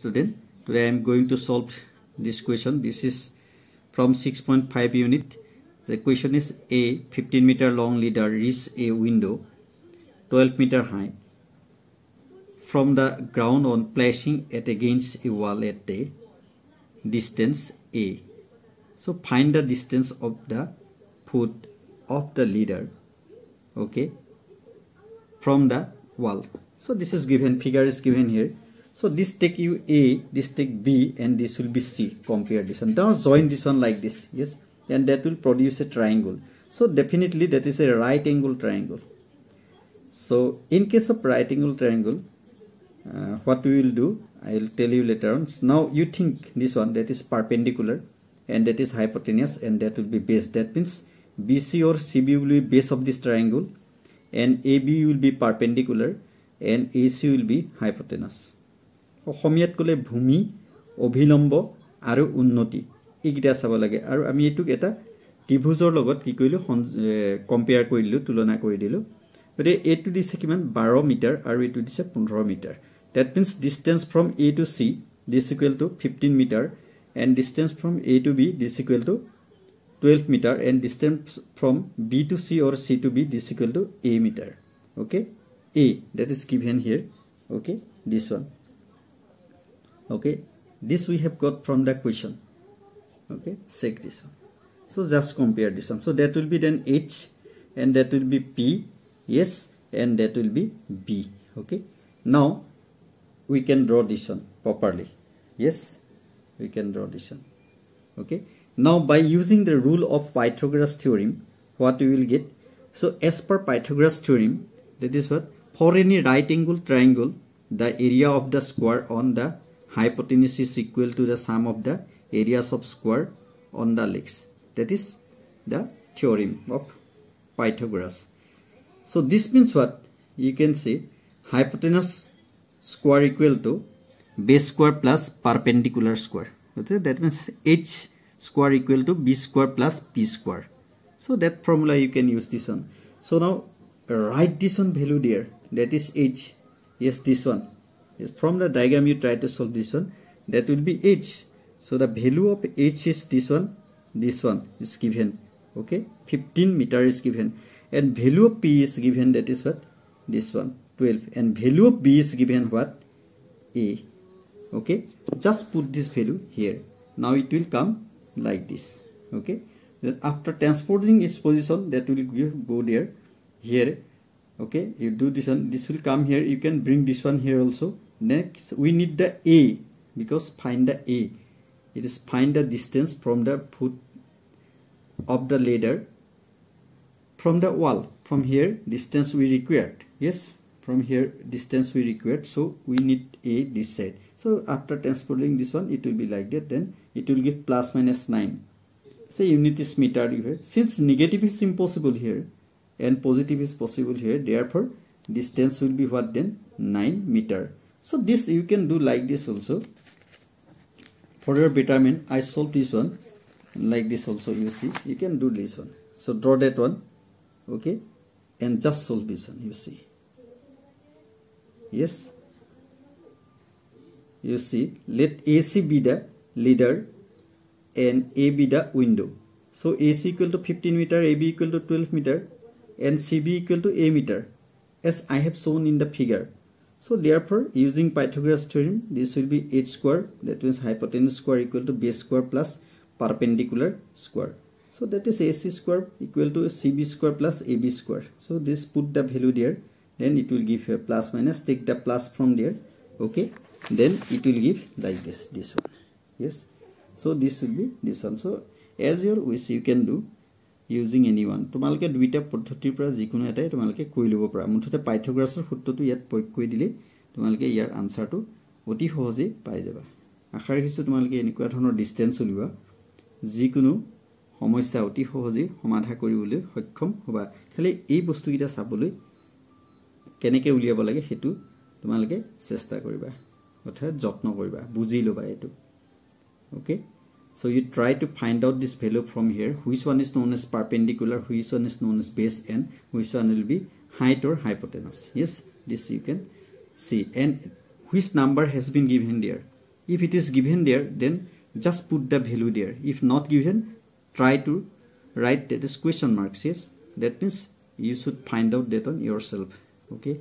student. Today i am going to solve this question. This is from 6.5 unit. The question is a 15 meter long leader reaches a window 12 meter high from the ground on placing it against a wall at a distance a. So find the distance of the foot of the leader okay from the wall. So this is given figure is given here so this take you A, this take B, and this will be C. Compare this one. Now join this one like this. Yes, and that will produce a triangle. So definitely that is a right angle triangle. So in case of right angle triangle, uh, what we will do, I will tell you later on. Now you think this one that is perpendicular and that is hypotenuse and that will be base. That means BC or CB will be base of this triangle and AB will be perpendicular and AC will be hypotenuse. অসমীয়াত ক'লে ভূমি অভিলম্ব আৰু উন্নতি। এইকেইটা চাব লাগে। আৰু আমি এইটোক এটা ত্ৰিভুজৰ লগত কি কৰিলোঁ কম্পেয়াৰ কৰি দিলোঁ তুলনা কৰি দিলোঁ। গতিকে এইটো দিছে কিমান? বাৰ মিটাৰ আৰু এইটো দিছে পোন্ধৰ metre. That means distance from A to C this equal to fifteen metre and distance from A to B this equal to twelve metre and distance from B to C or C to B this equal to a metre okay a date is given here okay this one okay? This we have got from the question. Okay? Check this one. So just compare this one. So that will be then h and that will be p yes and that will be b. Okay? Now we can draw this one properly. Yes? We can draw this one. Okay? Now by using the rule of pythagoras theorem what we will get? So as per pythagoras theorem that is what? For any right angle triangle the area of the square on the hypotenuse is equal to the sum of the areas of square on the legs. That is the theorem of Pythagoras. So this means what? You can say hypotenuse square equal to base square plus perpendicular square. Okay? That means h square equal to b square plus p square. So that formula you can use this one. So now write this one value there. That is h. Yes, this one yes from the diagram you try to solve this one that will be h so the value of h is this one this one is given okay 15 meter is given and value of p is given that is what this one 12 and value of b is given what a okay just put this value here now it will come like this okay then after transporting its position that will give, go there here okay you do this one this will come here you can bring this one here also next we need the a because find the a. It is find the distance from the foot of the ladder. From the wall from here distance we required. Yes from here distance we required so we need a this side. So after transporting this one it will be like that then it will give plus minus 9 say unit is meter here. Since negative is impossible here and positive is possible here therefore distance will be what then? 9 meter so this you can do like this also. For your betterment i solve this one. Like this also you see. You can do this one. So draw that one. Okay? And just solve this one you see. Yes? You see. Let ac be the leader and a be the window. So ac equal to 15 meter ab equal to 12 meter and cb equal to a meter. As i have shown in the figure so therefore, using Pythagoras theorem, this will be h square, that means hypotenuse square equal to base square plus perpendicular square. So that is AC square equal to CB square plus AB square. So this put the value there, then it will give a plus minus, take the plus from there, okay. Then it will give like this, this one, yes. So this will be this one. So as your wish you can do using any one তোমালোকে দুইটা পদ্ধতিৰ পৰা যিকোনো এটাই তোমালোকে কৰি ল'ব পাৰা। মুঠতে পাইথগ্ৰাছৰ সূত্ৰটো ইয়াত প্ৰয়োগ কৰি দিলেই তোমালোকে ইয়াৰ আনচাৰটো অতি সহজেই পাই যাবা। আশা ৰাখিছোঁ তোমালোকে এনেকুৱা ধৰণৰ ডিষ্টেঞ্চ উলিওৱা যিকোনো সমস্যা অতি সহজেই সমাধা কৰিবলৈ সক্ষম হ'বা। খালি এই বস্তুকেইটা চাবলৈ কেনেকৈ উলিয়াব লাগে সেইটো তোমালোকে চেষ্টা কৰিবা। অৰ্থাৎ যত্ন কৰিবা। বুজি ল'বা এইটো। Okay So you try to find out this value from here. Which one is known as perpendicular, which one is known as base and which one will be height or hypotenuse. Yes, this you can see. And which number has been given there. if it is given there then just put the value there if not given try to write that is question marks yes that means you should find out that on yourself okay